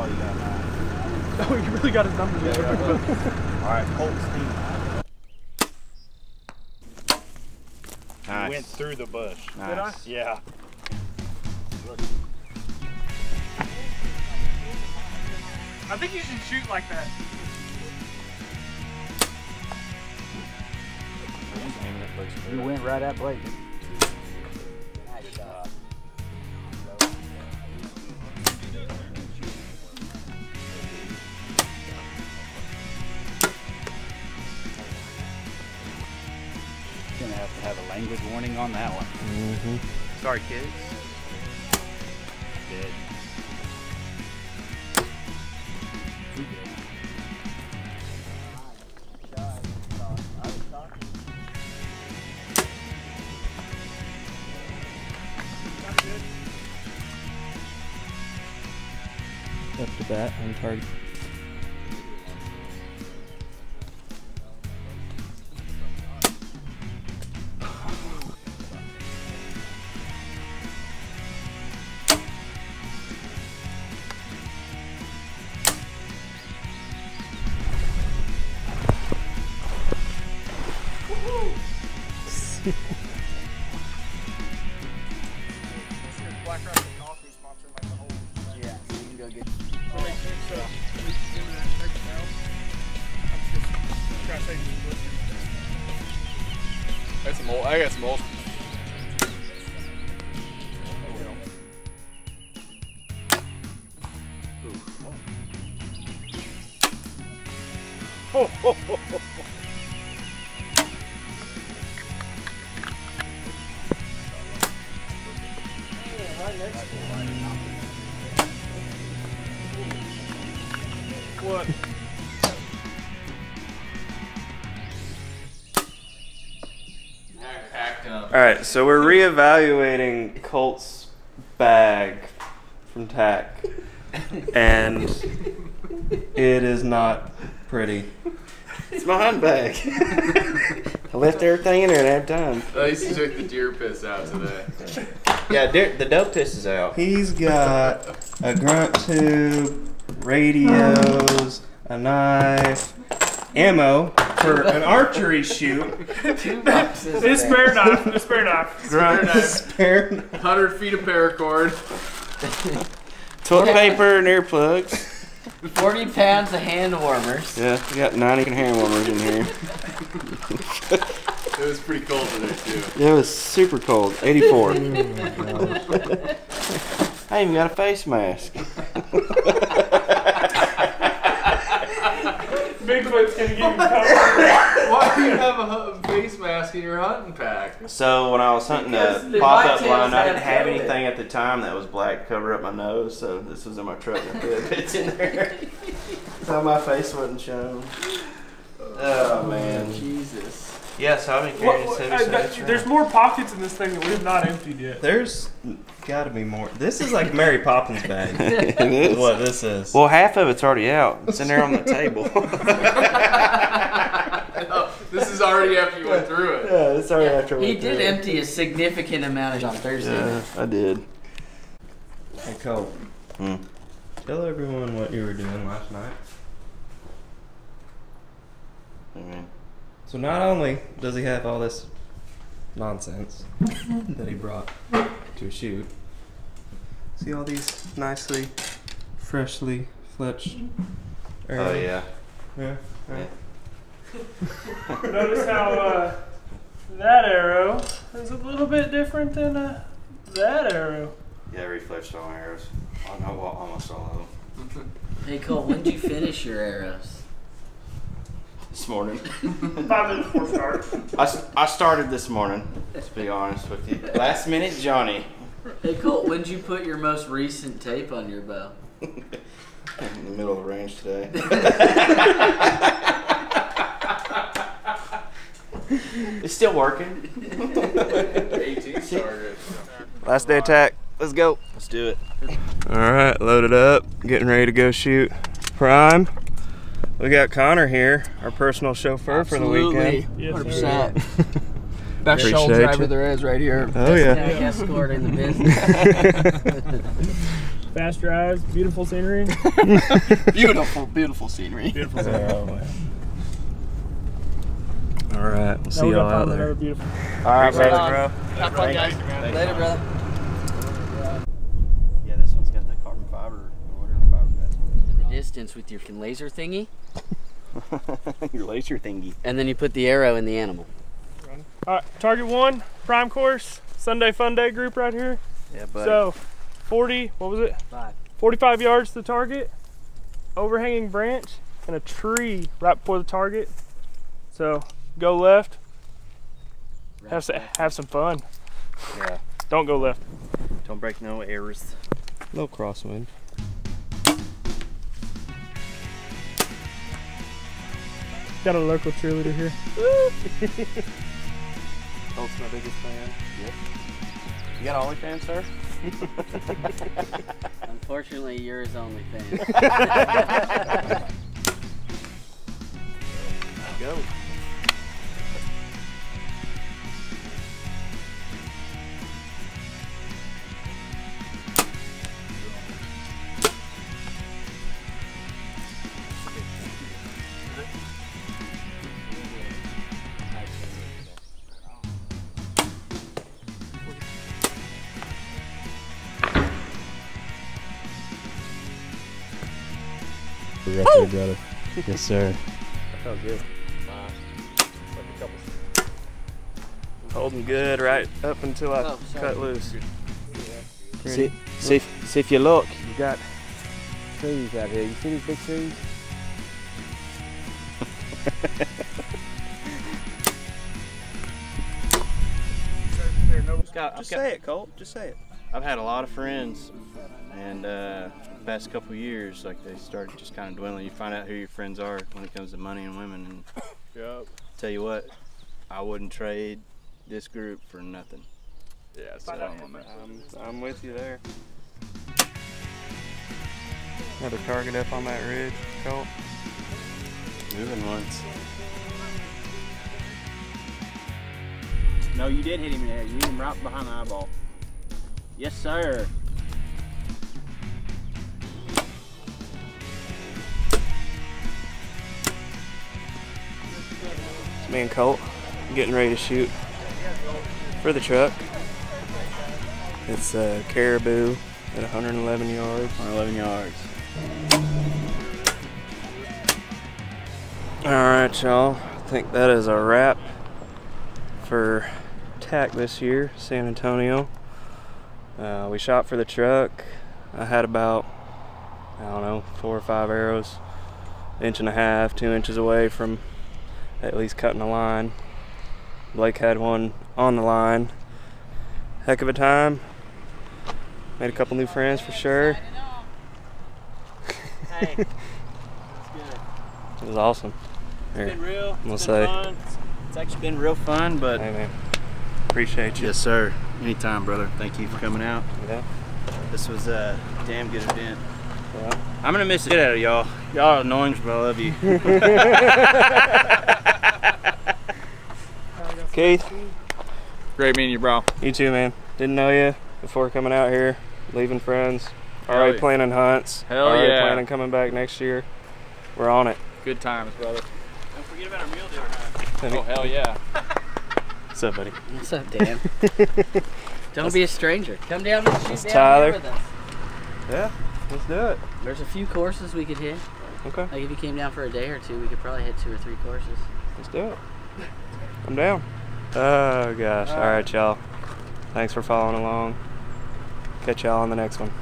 all you got now. Oh, you really got his numbers Yeah, there. yeah. All right, Colt Steve. Nice. Went through the bush. Nice. Yeah. I think you should shoot like that. You went right at Blake. Language warning on that one. Mm-hmm. Sorry, kids. Good. Up to bat on target. Black Rock and Coffee sponsored like the whole thing. Yeah, you can go get. That makes sense. So, we can give it that next round. I'm just trying to say this is I got some old. I got some old. What? All right, so we're reevaluating Colt's bag from TAC, and it is not pretty. It's my handbag. I left everything in there and I have time. I used to take the deer piss out today. Yeah, the dope piss is out. He's got a grunt tube, radios, a knife, ammo for an archery shoot. Two boxes. It's spare knife. It's spare knife. Grunt knife. spare knife. 100 feet of paracord. Toilet paper and earplugs. 40 pounds of hand warmers. Yeah, we got 90 hand warmers in here. It was pretty cold today too. It was super cold, 84. I even got a face mask. Bigfoot's gonna give you cover. Why do you have a face mask in your hunting pack? So when I was hunting uh, Because a the pop-up whitetails blind, I didn't have COVID. anything at the time that was black to cover up my nose, so this was in my truck. I put bits in there, so my face wasn't shown. Oh man. Jesus. Yeah, so I've been What- what- uh, that- there's more pockets in this thing that we have not emptied yet. There's got to be more. This is like Mary Poppins bag. It is is. what this is. Well, half of it's already out. It's in there on the table. No, this is already after you went through it. yeah, it's already after we He did empty a significant amount of on Thursday. Yeah, I did. Hey, Cole. Hmm. Tell everyone what you were doing last night. I mean, So not only does he have all this nonsense that he brought to a shoot, see all these nicely, freshly fletched. oh arrows? yeah. Yeah. Yeah. Notice how uh, that arrow is a little bit different than uh, that arrow. Yeah, refletched on arrows. I know what almost all of them. Hey Cole, when did you finish your arrows? This morning. Five minutes before start. I, s- I started this morning. Let's be honest with you. Last minute, Johnny. Hey Cole, when did you put your most recent tape on your bow? In the middle of the range today. it's still working. 18 started. Last day at TAC. Let's go. Let's do it. All right, loaded up, getting ready to go shoot prime. We got Connor here, our personal chauffeur for the weekend. Yes, sir. Best show Appreciate driver you. there is right here. Oh yeah. Tech escort in the business. Fast drives, beautiful scenery. Beautiful, beautiful scenery. Beautiful scenery. Oh, All right, we'll see y'all out find there. beautiful. All right, Right brother, bro. Have fun, guys. Later, brother. Yeah, this one's got the carbon fiber or whatever fiber that's the distance with your laser thingy, Your laser thingy. and then you put the arrow in the animal. All right, target one, prime course, Sunday fun day group right here. Yeah, buddy. So, 40, what was it? Five. 45 yards to the target, overhanging branch, and a tree right before the target. So, go left, have, some, have some fun. Yeah. Don't go left. Don't break no errors. little crosswind. Got a local cheerleader here. Colt's my biggest fan. You got OnlyFans, sir? Unfortunately, yours only fan. Go. Yes, sir. Felt good. Holding good right up until I Oh, cut loose. See, see, if, see if you look, you got trees out here. You see these big trees? Just say it, Colt. Just say it. I've had a lot of friends, and uh, the past couple years, like they start just kind of dwindling. You find out who your friends are when it comes to money and women. And Yep. tell you what, I wouldn't trade this group for nothing. Yeah, I'm, I'm with you there. Another target up on that ridge, Colt. Moving once. No, you did hit him in the head. You hit him right behind the eyeball. Yes, sir. Me and Colt getting ready to shoot for the truck. It's a caribou at 111 yards. 111 yards. All right, y'all. I think that is a wrap for TAC this year, San Antonio. Uh, we shot for the truck. I had about, I don't know, four or five arrows, inch and a half, two inches away from at least cutting a line. Blake had one on the line. Heck of a time. Made a couple new friends for sure. Hey, It was awesome. Here, been real. we'll It's say. fun. It's actually been real fun, but Hey man, appreciate you. Yes, sir. Anytime, brother. Thank you for coming out. Yeah. This was a damn good event. Yeah. I'm gonna miss it shit out of y'all. Y'all are annoying, but I love you. Keith, Great meeting you, bro. you too, man. Didn't know you before coming out here, leaving friends. Hell Already yeah. planning hunts. Hell Already yeah. planning coming back next year. We're on it. Good times, brother. don't forget about our meal deal. Oh, hell yeah. What's up, buddy? What's up, Dan? Don't be a stranger. Come down and shoot That's down Tyler. here with us. Yeah, let's do it. There's a few courses we could hit. Okay, Like if you came down for a day or two, we could probably hit two or three courses. let's do it. I'm down. Oh gosh. All right, y'all. Thanks for following along. Catch y'all on the next one.